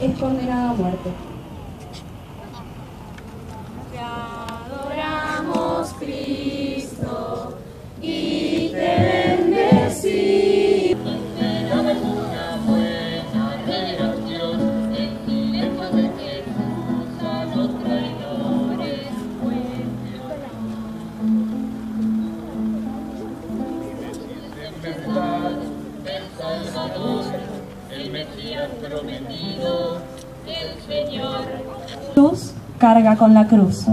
es condenado a muerte. Mesías prometido, el Señor. Cruz carga con la cruz.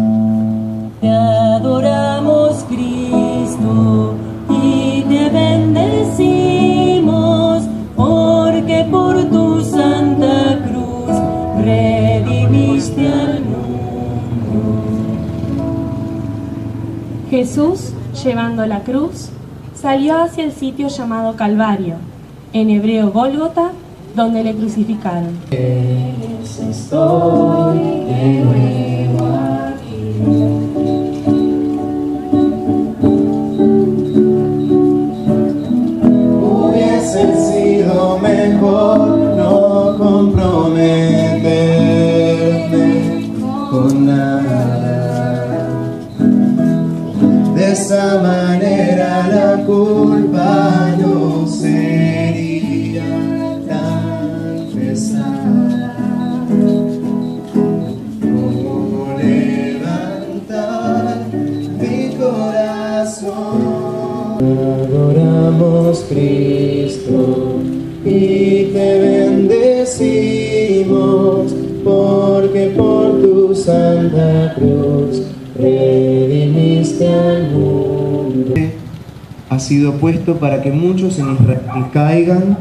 Te adoramos, Cristo, y te bendecimos, porque por tu santa cruz redimiste al mundo. Jesús, llevando la cruz, salió hacia el sitio llamado Calvario, en hebreo Gólgota, donde le crucificaron. Hubiese sido mejor no comprometerme con nada. De esa manera la culpa corazón. Adoramos Cristo y te bendecimos porque por tu santa cruz redimiste al mundo. Ha sido puesto para que muchos en Israel caigan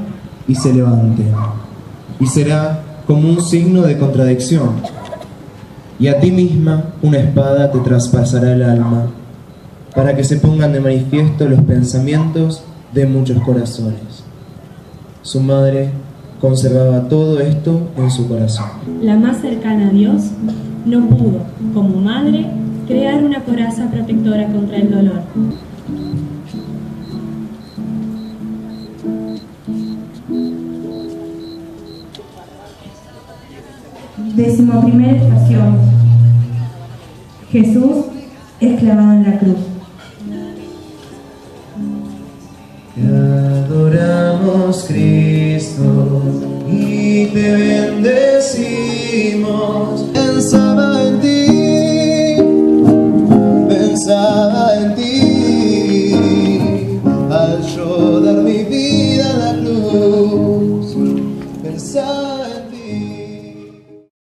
y se levanten. Y será como un signo de contradicción. Y a ti misma una espada te traspasará el alma para que se pongan de manifiesto los pensamientos de muchos corazones. Su madre conservaba todo esto en su corazón. La más cercana a Dios no pudo, como madre, crear una coraza protectora contra el dolor. Décimo primera estación. Jesús es clavado en la cruz. Cristo y te bendecimos. Pensaba en ti pensaba en ti. Al yo dar mi vida a la cruz pensaba